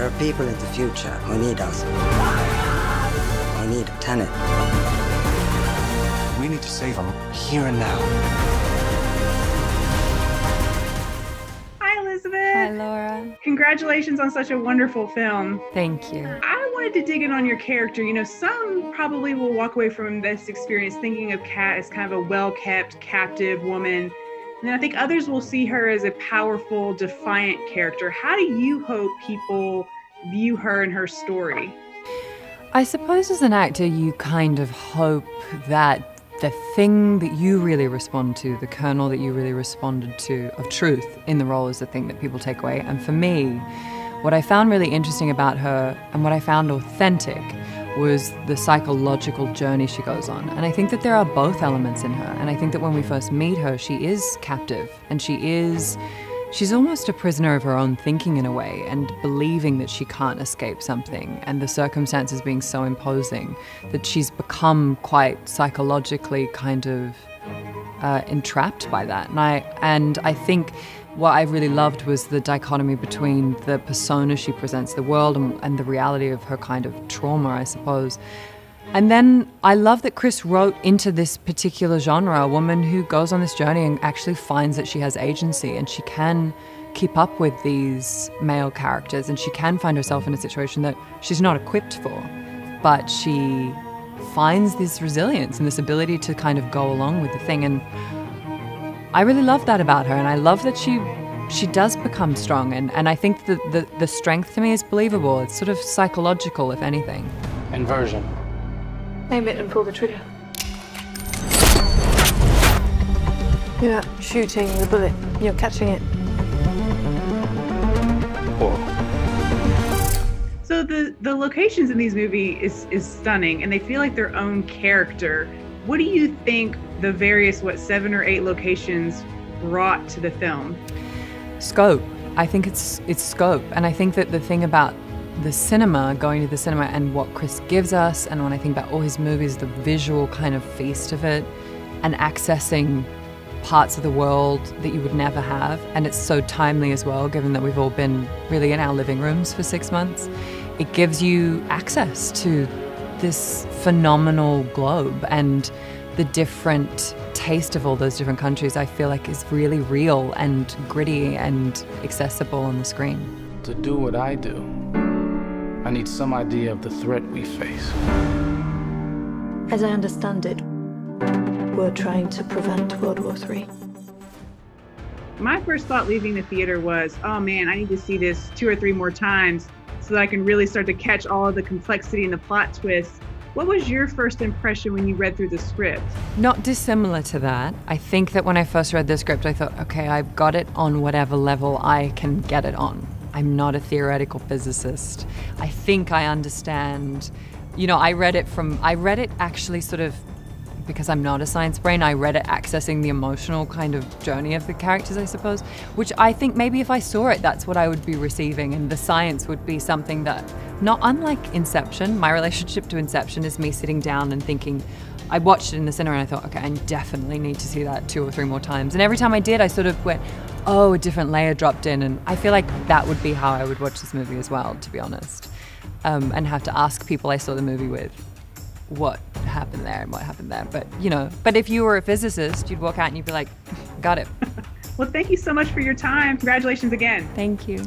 There are people in the future who need us. Who need Tenet. We need to save them here and now. Hi, Elizabeth. Hi, Laura. Congratulations on such a wonderful film. Thank you. I wanted to dig in on your character. You know, some probably will walk away from this experience thinking of Kat as kind of a well kept, captive woman. And I think others will see her as a powerful, defiant character. How do you hope people view her and her story? I suppose as an actor, you kind of hope that the thing that you really respond to, the kernel that you really responded to of truth in the role is the thing that people take away. And for me, what I found really interesting about her and what I found authentic was the psychological journey she goes on. And I think that there are both elements in her. And I think that when we first meet her, she is captive and she is. She's almost a prisoner of her own thinking in a way and believing that she can't escape something, and the circumstances being so imposing that she's become quite psychologically kind of uh, entrapped by that. And I, and I think what I really loved was the dichotomy between the persona she presents the world and, and the reality of her kind of trauma, I suppose. And then I love that Chris wrote into this particular genre a woman who goes on this journey and actually finds that she has agency and she can keep up with these male characters and she can find herself in a situation that she's not equipped for. But she finds this resilience and this ability to kind of go along with the thing. And I really love that about her, and I love that she she does become strong, and, and I think the, the, the strength to me is believable. It's sort of psychological, if anything. Inversion. Aim it and pull the trigger. You're not shooting the bullet, you're catching it. So the the locations in these movies is is stunning, and they feel like their own character. What do you think the various what seven or eight locations brought to the film? Scope. I think it's it's scope, and I think that the thing about the cinema, going to the cinema, and what Chris gives us, and when I think about all his movies, the visual kind of feast of it, and accessing parts of the world that you would never have, and it's so timely as well, given that we've all been really in our living rooms for six months. It gives you access to this phenomenal globe and the different taste of all those different countries. I feel like is really real and gritty and accessible on the screen. To do what I do, I need some idea of the threat we face. As I understand it, we're trying to prevent World War III. My first thought leaving the theater was, oh man, I need to see this two or three more times so that I can really start to catch all of the complexity and the plot twists. What was your first impression when you read through the script? Not dissimilar to that. I think that when I first read the script, I thought, okay, I've got it on whatever level I can get it on. I'm not a theoretical physicist. I think I understand. You know, I read it from, I read it actually sort of because I'm not a science brain, I read it accessing the emotional kind of journey of the characters, I suppose, which I think maybe if I saw it, that's what I would be receiving. And the science would be something that, not unlike Inception, my relationship to Inception is me sitting down and thinking, I watched it in the cinema and I thought, okay, I definitely need to see that two or three more times. And every time I did, I sort of went, oh, a different layer dropped in. And I feel like that would be how I would watch this movie as well, to be honest. Um, and have to ask people I saw the movie with what happened there and what happened there. But, you know, but if you were a physicist, you'd walk out and you'd be like, got it. well, thank you so much for your time. Congratulations again. Thank you.